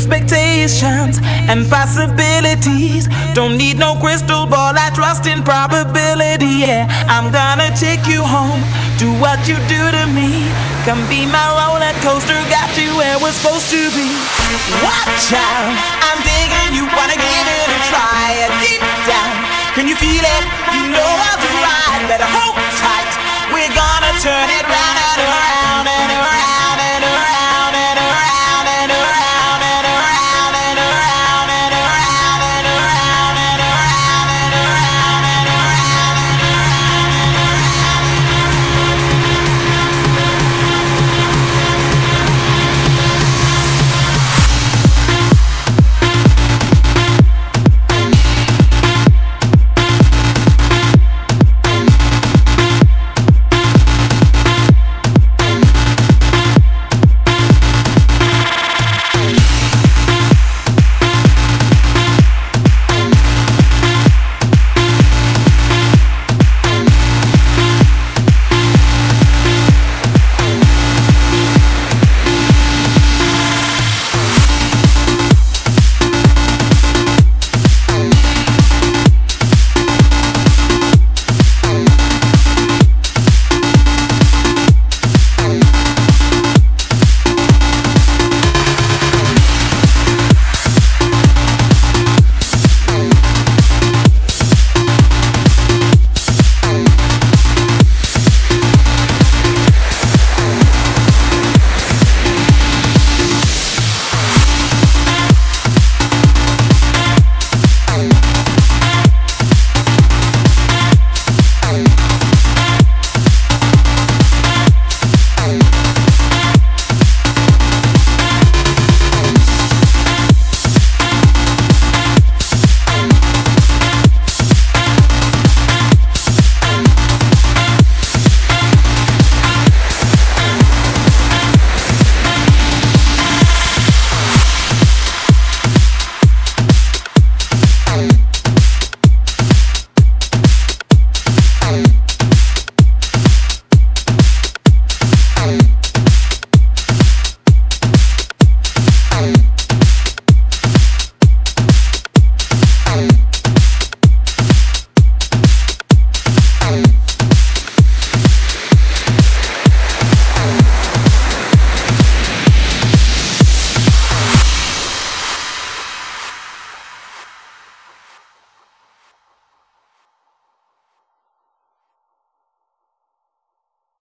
expectations and possibilities. Don't need no crystal ball, I trust in probability. Yeah, I'm gonna take you home, do what you do to me. Come be my roller coaster, got you where we're supposed to be. Watch out, I'm digging you, wanna give it a try. Deep down, can you feel it? You know I'll.